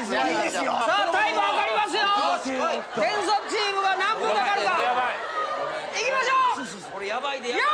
ですよいいですよ。さあタイム測りますよ。検索チームが何分かかるか。い。きましょう。これやばいでやばい。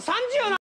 分30何。